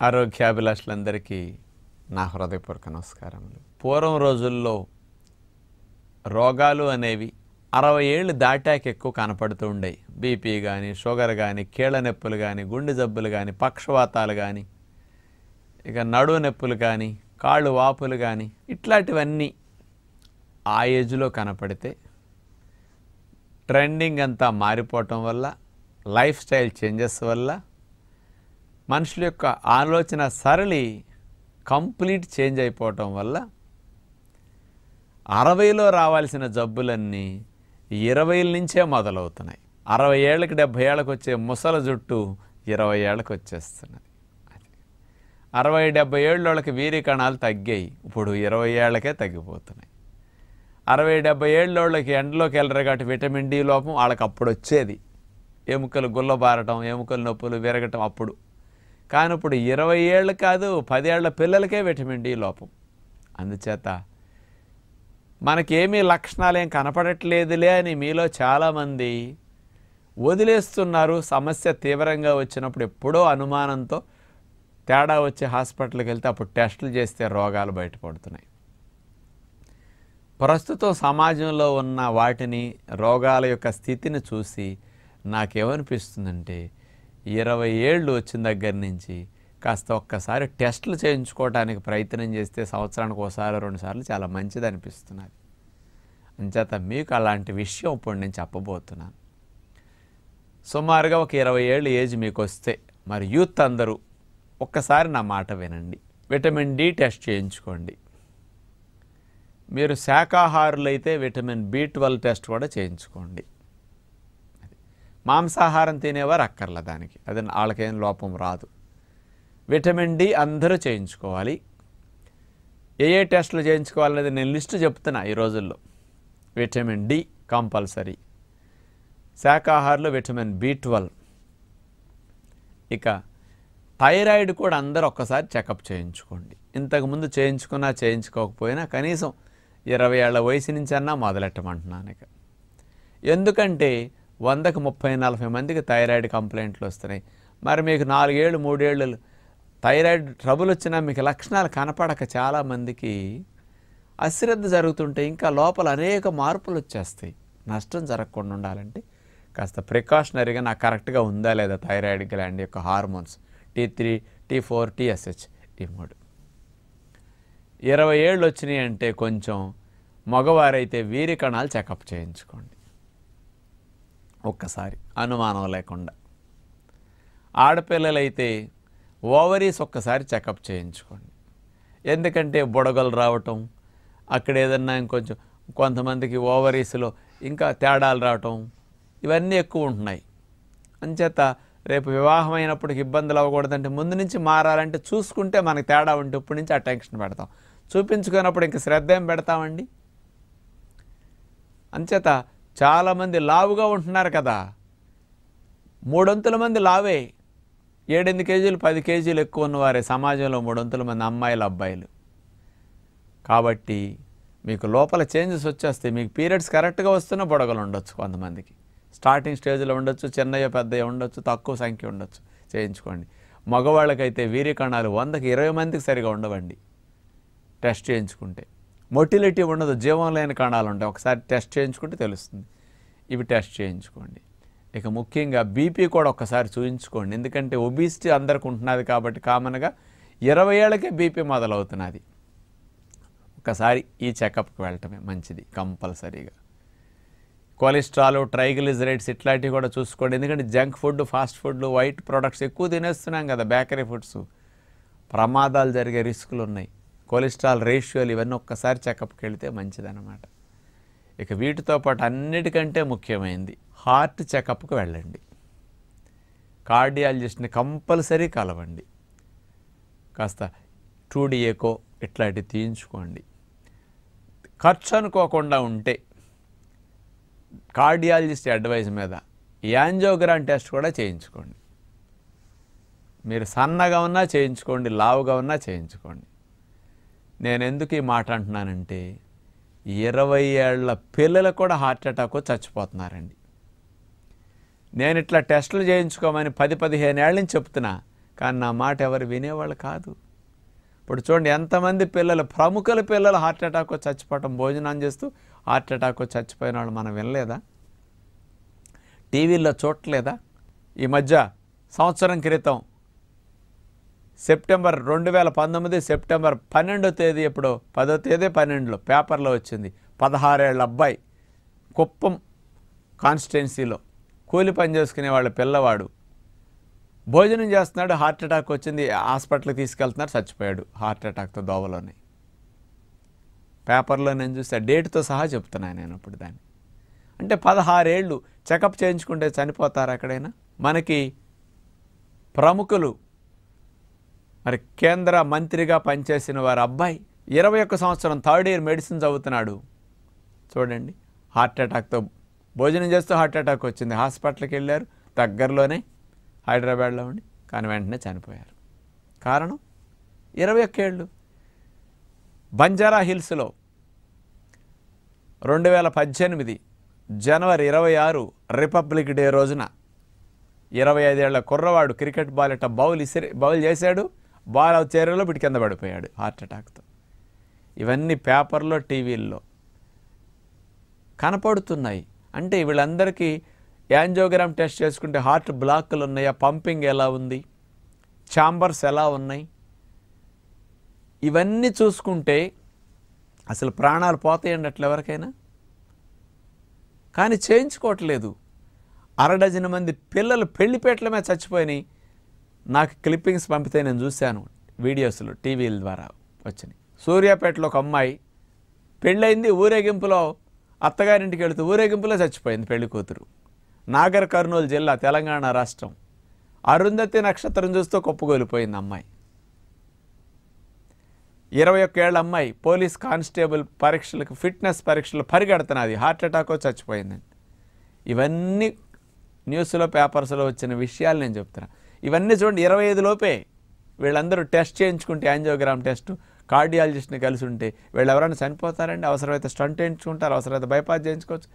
ఆరోగ్యాభిలాషులందరికీ నా హృదయపూర్వక నమస్కారములు. పూర్వం రోజుల్లో రోగాలు అనేవి అరవై ఏళ్ళు దాటాక ఎక్కువ కనపడుతూ ఉండేవి. బీపీ కానీ షుగర్ కానీ కీళ్ళ నొప్పులు కానీ గుండె జబ్బులు కానీ పక్షవాతాలు కానీ ఇక నడువు నొప్పులు కానీ కాళ్ళు వాపులు కానీ ఇట్లాంటివన్నీ ఆ ఏజ్లో కనపడితే ట్రెండింగ్ అంతా మారిపోవటం వల్ల లైఫ్ స్టైల్ చేంజెస్ వల్ల మనుషుల యొక్క ఆలోచన సరళి కంప్లీట్ చేంజ్ అయిపోవటం వల్ల అరవైలో రావాల్సిన జబ్బులన్నీ ఇరవైల నుంచే మొదలవుతున్నాయి. అరవై ఏళ్ళకి డెబ్భై ఏళ్ళకి వచ్చే ముసల జుట్టు ఇరవై ఏళ్ళకి వచ్చేస్తున్నది. అది అరవై డెబ్భై ఏళ్ళకి వీరి కణాలు తగ్గాయి. ఇప్పుడు ఇరవై ఏళ్ళకే తగ్గిపోతున్నాయి. అరవై డెబ్బై ఏళ్ళకి ఎండలోకి వెళ్ళరు కాబట్టి విటమిన్ డి లోపం వాళ్ళకి అప్పుడు వచ్చేది. ఎముకలు గుల్లబారటం ఎముకలు నొప్పులు విరగటం అప్పుడు కానీ ఇప్పుడు ఇరవై ఏళ్ళు కాదు పదేళ్ళ పిల్లలకే విటమిన్ డి లోపం. అందుచేత మనకేమీ లక్షణాలు ఏం కనపడట్లేదులే అని మీలో చాలామంది వదిలేస్తున్నారు. సమస్య తీవ్రంగా వచ్చినప్పుడు ఎప్పుడో అనుమానంతో తేడా వచ్చి హాస్పిటల్కి వెళ్తే అప్పుడు టెస్టులు చేస్తే రోగాలు బయటపడుతున్నాయి. ప్రస్తుతం సమాజంలో ఉన్న వాటిని రోగాల యొక్క స్థితిని చూసి నాకేమనిపిస్తుందంటే ఇరవై ఏళ్ళు వచ్చిన దగ్గర నుంచి కాస్త ఒక్కసారి టెస్టులు చేయించుకోవడానికి ప్రయత్నం చేస్తే సంవత్సరానికి ఒకసారి రెండుసార్లు చాలా మంచిది అనిపిస్తున్నది. అంచేత మీకు అలాంటి విషయం ఇప్పుడు నేను చెప్పబోతున్నాను. సుమారుగా ఒక ఇరవై ఏళ్ళు ఏజ్ మీకు వస్తే మరి యూత్ అందరూ ఒక్కసారి నా మాట వినండి. విటమిన్ డి టెస్ట్ చేయించుకోండి. మీరు శాకాహారులైతే విటమిన్ బి ట్వెల్వ్ టెస్ట్ కూడా చేయించుకోండి. మాంసాహారం తినేవారు అక్కర్ల దానికి. అది వాళ్ళకేం లోపం రాదు. విటమిన్ డి అందరూ చేయించుకోవాలి. ఏ ఏ టెస్టులు చేయించుకోవాలనేది నేను లిస్టు చెప్తున్నా ఈ రోజుల్లో. Vitamin D compulsory. శాకాహారులు vitamin B twelve. ఇక థైరాయిడ్ కూడా అందరూ ఒక్కసారి చెకప్ చేయించుకోండి. ఇంతకుముందు చేయించుకున్నా చేయించుకోకపోయినా కనీసం ఇరవై ఏళ్ళ వయసు నుంచి అన్నా మొదలెట్టమంటున్నాను ఇక. ఎందుకంటే వందకు ముప్పై నలభై మందికి థైరాయిడ్ కంప్లైంట్లు వస్తున్నాయి. మరి మీకు నాలుగేళ్ళు మూడేళ్ళు థైరాయిడ్ ట్రబుల్ వచ్చినా మీకు లక్షణాలు కనపడక చాలామందికి అశ్రద్ధ జరుగుతుంటే ఇంకా లోపల అనేక మార్పులు వచ్చేస్తాయి. నష్టం జరగకుండా ఉండాలంటే కాస్త ప్రికాషనరీగా నాకు కరెక్ట్గా ఉందా లేదా థైరాయిడ్ గ్లాండ్ యొక్క hormones? T three T four TSH ఈ మూడు. ఇరవై ఏళ్ళు వచ్చినాయి అంటే కొంచెం మగవారైతే వీరి కణాలు చెకప్ చేయించుకోండి. ఒక్కసారి. అనుమానం లేకుండా. ఆడపిల్లలైతే ఓవరీస్ ఒక్కసారి చెకప్ చేయించుకోండి. ఎందుకంటే బుడగలు రావటం అక్కడ ఏదన్నా ఇంకొంచెం కొంతమందికి ఓవరీస్లో ఇంకా తేడాలు రావటం ఇవన్నీ ఎక్కువ ఉంటున్నాయి. అంచేత రేపు వివాహం అయినప్పటికి ఇబ్బందులు అవ్వకూడదంటే ముందు నుంచి మారాలంటే చూసుకుంటే మనకి తేడా ఉంటే ఇప్పటి నుంచి ఆ టెన్షన్ పెడతాం. చూపించుకున్నప్పుడు ఇంక శ్రద్ధ ఏం పెడతామండి? అంచేత చాలామంది లావుగా ఉంటున్నారు కదా. మూడొంతుల మంది లావే. ఏడెనిమిది కేజీలు పది కేజీలు ఎక్కువ ఉన్నవారే సమాజంలో మూడొంతుల మంది అమ్మాయిలు అబ్బాయిలు. కాబట్టి మీకు లోపల చేంజెస్ వచ్చేస్తాయి. మీకు పీరియడ్స్ కరెక్ట్గా వస్తున్న బుడగలు ఉండొచ్చు కొంతమందికి. స్టార్టింగ్ స్టేజ్లో ఉండొచ్చు చిన్నయ్య పెద్దయ్య ఉండొచ్చు తక్కువ సంఖ్య ఉండొచ్చు. చేయించుకోండి. మగవాళ్ళకైతే వీర్యకణాలు వందకి ఇరవై మందికి సరిగా ఉండవండి. టెస్ట్ చేయించుకుంటే. మొటిలిటీ ఉండదు జీవం లేని కణాలు ఉంటాయి. ఒకసారి టెస్ట్ చేయించుకుంటే తెలుస్తుంది. ఇవి టెస్ట్ చేయించుకోండి. ఇక ముఖ్యంగా బీపీ కూడా ఒక్కసారి చూయించుకోండి. ఎందుకంటే ఒబీసిటీ అందరికి ఉంటున్నది కాబట్టి కామన్గా ఇరవై ఏళ్ళకే బీపీ మొదలవుతున్నది. ఒకసారి ఈ చెకప్కి వెళ్ళటమే మంచిది కంపల్సరీగా. కొలెస్ట్రాల్ ట్రైగ్లిజరైడ్స్ ఇట్లాంటివి కూడా చూసుకోండి. ఎందుకంటే junk food fast food white products ఎక్కువ తినేస్తున్నాం కదా బేకరీ ఫుడ్స్ ప్రమాదాలు జరిగే రిస్కులు ఉన్నాయి. కొలెస్ట్రాల్ రేషియోలు ఇవన్నీ ఒక్కసారి చెకప్కి వెళితే మంచిదన్నమాట. ఇక వీటితో పాటు అన్నిటికంటే ముఖ్యమైనది హార్ట్ చెకప్కి వెళ్ళండి. కార్డియాలజిస్ట్ని కంపల్సరీ కలవండి. కాస్త టూడిఏకో ఇట్లాంటివి తీయించుకోండి. ఖర్చు అనుకోకుండా ఉంటే కార్డియాలజిస్ట్ అడ్వైజ్ మీద యాంజోగ్రామ్ టెస్ట్ కూడా చేయించుకోండి. మీరు సన్నగా ఉన్నా చేయించుకోండి లావుగా ఉన్నా చేయించుకోండి. నేను ఎందుకు ఈ మాట అంటున్నానంటే ఇరవై ఏళ్ళ పిల్లలు కూడా హార్ట్ అటాక్ చచ్చిపోతున్నారండి. నేను ఇట్లా టెస్టులు చేయించుకోమని పది పదిహేను ఏళ్ళ నుంచి చెప్తున్నా కానీ నా మాట ఎవరు వినేవాళ్ళు కాదు. ఇప్పుడు చూడండి ఎంతమంది పిల్లలు ప్రముఖుల పిల్లలు హార్ట్ అటాక్ చచ్చిపోవటం భోజనం చేస్తూ హార్ట్ అటాక్ చచ్చిపోయిన వాళ్ళు మనం వినలేదా? టీవీల్లో చూడలేదా ఈ మధ్య సంవత్సరం క్రితం సెప్టెంబర్ రెండు వేల పంతొమ్మిది సెప్టెంబర్ పన్నెండో తేదీ ఎప్పుడో? పదో తేదీ పన్నెండులో పేపర్లో వచ్చింది. పదహారేళ్ళ అబ్బాయి. కుప్పం కాన్స్టిట్యున్సీలో. కూలి పని చేసుకునే వాళ్ళ పిల్లవాడు. భోజనం చేస్తున్నాడు హార్ట్ అటాక్ వచ్చింది. హాస్పిటల్కి తీసుకెళ్తున్నారు చచ్చిపోయాడు హార్ట్ అటాక్తో దోవలోనే. పేపర్లో నేను చూస్తే డేట్తో సహా చెప్తున్నాను నేను అప్పుడు దాన్ని. అంటే పదహారేళ్ళు చెకప్ చేయించుకుంటే చనిపోతారు ఎక్కడైనా? మనకి ప్రముఖులు మరి కేంద్ర మంత్రిగా పనిచేసిన వారి అబ్బాయి ఇరవై ఒక్క సంవత్సరం థర్డ్ ఇయర్ మెడిసిన్ చదువుతున్నాడు. చూడండి హార్ట్ అటాక్తో భోజనం చేస్తూ హార్ట్ అటాక్ వచ్చింది. హాస్పిటల్కి వెళ్ళారు దగ్గరలోనే హైదరాబాద్లో ఉండి కానీ వెంటనే చనిపోయారు. కారణం? ఇరవై ఒక్కేళ్ళు బంజారా హిల్స్లో రెండు వేల పద్దెనిమిది జనవరి ఇరవై ఆరు రిపబ్లిక్ డే రోజున ఇరవై ఐదేళ్ళ కుర్రవాడు క్రికెట్ బాల్ ఇట బౌల్ ఇసిరి బౌల్ చేశాడు? బాల్ చేరలో వీటి కింద పడిపోయాడు హార్ట్ అటాక్తో. ఇవన్నీ పేపర్లో టీవీల్లో కనపడుతున్నాయి. అంటే వీళ్ళందరికీ యాంజోగ్రామ్ టెస్ట్ చేసుకుంటే హార్ట్ బ్లాక్లు ఉన్నాయా? పంపింగ్ ఎలా ఉంది? ఛాంబర్స్ ఎలా ఉన్నాయి? ఇవన్నీ చూసుకుంటే అసలు ప్రాణాలు పోతాయండి అట్లా ఎవరికైనా? కానీ చేయించుకోవట్లేదు. అరడజన మంది పిల్లలు పెళ్ళిపేటల మీద చచ్చిపోయినాయి. నాకు క్లిప్పింగ్స్ పంపితే నేను చూశాను వీడియోస్లో టీవీల ద్వారా వచ్చినాయి సూర్యాపేటలో ఒక అమ్మాయి పెళ్ళయింది ఊరేగింపులో అత్తగారింటికి వెళుతూ ఊరేగింపులో చచ్చిపోయింది పెళ్ళి కూతురు. నాగర్ కర్నూలు జిల్లా తెలంగాణ రాష్ట్రం. అరుంధతి నక్షత్రం చూస్తూ కొప్పుగోలిపోయింది అమ్మాయి. ఇరవై ఒక్కేళ్ళ అమ్మాయి పోలీస్ కానిస్టేబుల్ పరీక్షలకు ఫిట్నెస్ పరీక్షలు పరిగెడుతున్నది. హార్ట్ అటాక్ చచ్చిపోయిందండి ఇవన్నీ న్యూస్లో పేపర్స్లో వచ్చిన విషయాలు నేను చెప్తున్నాను ఇవన్నీ చూడండి ఇరవై ఐదు లోపే వీళ్ళందరూ టెస్ట్ చేయించుకుంటే యాంజియోగ్రామ్ టెస్ట్ కార్డియాలజిస్ట్ని కలిసి ఉంటే వీళ్ళు ఎవరైనా చనిపోతారండి అవసరమైతే స్టంట్ చేయించుకుంటారు అవసరమైతే బైపాస్ చేయించుకోవచ్చు.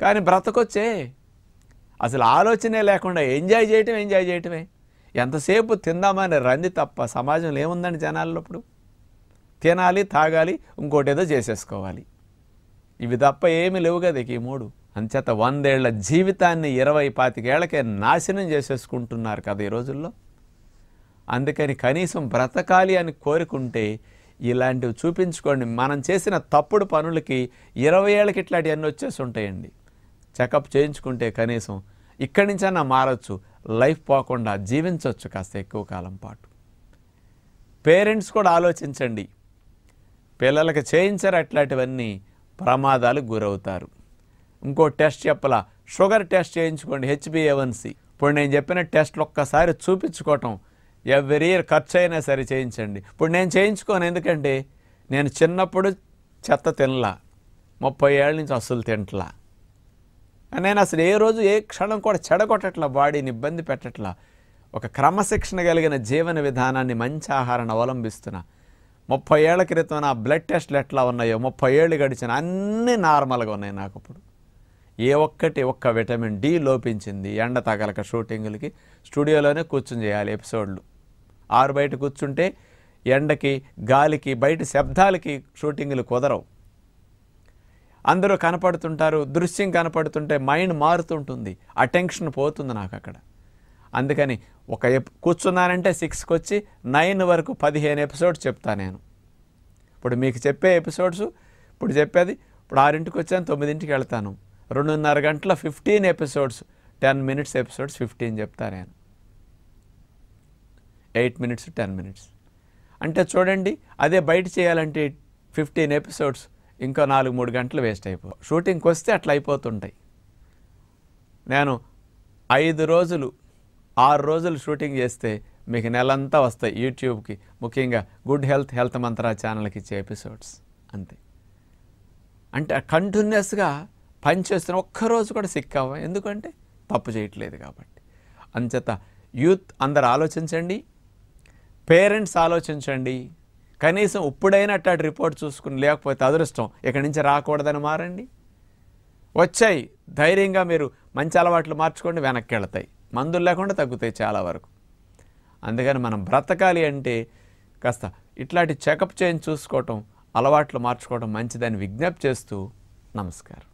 కానీ బ్రతకొచ్చే అసలు ఆలోచనే లేకుండా ఎంజాయ్ చేయటం ఎంజాయ్ చేయటమే. ఎంతసేపు తిందామని రంది తప్ప సమాజంలో ఏముందండి జనాల్లో ఇప్పుడు? తినాలి తాగాలి ఇంకోటి ఏదో చేసేసుకోవాలి. ఇవి తప్ప ఏమీ లేవు కదా ఈ మూడు. అంచేత వందేళ్ళ జీవితాన్ని ఇరవై పాతికేళ్ళకే నాశనం చేసేసుకుంటున్నారు కదా ఈ రోజుల్లో. అందుకని కనీసం బ్రతకాలి అని కోరుకుంటే ఇలాంటివి చూపించుకోండి. మనం చేసిన తప్పుడు పనులకి ఇరవై ఏళ్ళకి ఇట్లాంటివన్నీ వచ్చేసి ఉంటాయండి. చెకప్ చేయించుకుంటే కనీసం ఇక్కడి నుంచైనా మారచ్చు లైఫ్ పోకుండా జీవించవచ్చు కాస్త ఎక్కువ కాలం పాటు. పేరెంట్స్ కూడా ఆలోచించండి. పిల్లలకి చేయించారు అట్లాంటివన్నీ ప్రమాదాలు గురవుతారు. ఇంకో టెస్ట్ చెప్పలా? షుగర్ టెస్ట్ చేయించుకోండి హెచ్బిఏవన్సి ఇప్పుడు నేను చెప్పిన టెస్ట్లు ఒక్కసారి చూపించుకోవటం ఎవ్రీ ఇయర్ ఖర్చు అయినా సరే చేయించండి. ఇప్పుడు నేను చేయించుకోను ఎందుకంటే నేను చిన్నప్పుడు చెత్త తినలా. ముప్పై ఏళ్ళ నుంచి అస్సలు తింటలా. నేను అసలు ఏ రోజు ఏ క్షణం కూడా చెడగొట్టట్లా బాడీని ఇబ్బంది పెట్టట్లా. ఒక క్రమశిక్షణ కలిగిన జీవన విధానాన్ని మంచి ఆహారాన్ని అవలంబిస్తున్నా. ముప్పై ఏళ్ళ క్రితం నా బ్లడ్ టెస్ట్లు ఎట్లా ఉన్నాయో ముప్పై ఏళ్ళు గడిచిన అన్నీ నార్మల్గా ఉన్నాయి నాకు ఇప్పుడు. ఏ ఒక్కటి ఒక్క విటమిన్ డి లోపించింది. ఎండ తగలక షూటింగులకి స్టూడియోలోనే కూర్చుని చేయాలి ఎపిసోడ్లు. ఆరు బయట కూర్చుంటే ఎండకి గాలికి బయట శబ్దాలకి షూటింగులు కుదరవు. అందరూ కనపడుతుంటారు దృశ్యం కనపడుతుంటే మైండ్ మారుతుంటుంది. అటెన్షన్ పోతుంది నాకు అక్కడ అందుకని ఒక ఎప్ కూర్చున్నానంటే సిక్స్కి వచ్చి నైన్ వరకు పదిహేను ఎపిసోడ్స్ చెప్తా నేను. ఇప్పుడు మీకు చెప్పే ఎపిసోడ్స్ ఇప్పుడు చెప్పేది ఇప్పుడు ఆరింటికి వచ్చాను తొమ్మిదింటికి వెళ్తాను. రెండున్నర గంటల fifteen episodes ten minutes episodes fifteen చెప్తారు ఆయన ఎయిట్ మినిట్స్ టెన్ మినిట్స్ అంటే చూడండి అదే బయట చేయాలంటే ఫిఫ్టీన్ ఎపిసోడ్స్ ఇంకో నాలుగు మూడు గంటలు వేస్ట్ అయిపో షూటింగ్కి వస్తే అట్లా అయిపోతుంటాయి. నేను ఐదు రోజులు ఆరు రోజులు షూటింగ్ చేస్తే మీకు నెలంతా వస్తాయి యూట్యూబ్కి ముఖ్యంగా గుడ్ హెల్త్ హెల్త్ మంత్రా ఛానల్కి ఇచ్చే ఎపిసోడ్స్ అంతే. అంటే కంటిన్యూస్గా పనిచేస్తున్న ఒక్కరోజు కూడా సిక్ అవ్వ ఎందుకంటే తప్పు చేయట్లేదు కాబట్టి. అంచేత యూత్ అందరు ఆలోచించండి. పేరెంట్స్ ఆలోచించండి. కనీసం ఇప్పుడైనా అట్టాటి రిపోర్ట్ చూసుకుని లేకపోతే అదృష్టం ఇక్కడి నుంచి రాకూడదని మారండి. వచ్చాయి. ధైర్యంగా మీరు మంచి అలవాట్లు మార్చుకోండి వెనక్కి వెళతాయి. మందులు లేకుండా తగ్గుతాయి చాలా వరకు. అందుకని మనం బ్రతకాలి అంటే కాస్త ఇట్లాంటి చెకప్ చేయించి చూసుకోవటం అలవాట్లు మార్చుకోవడం మంచిదని విజ్ఞప్తి చేస్తూ నమస్కారం.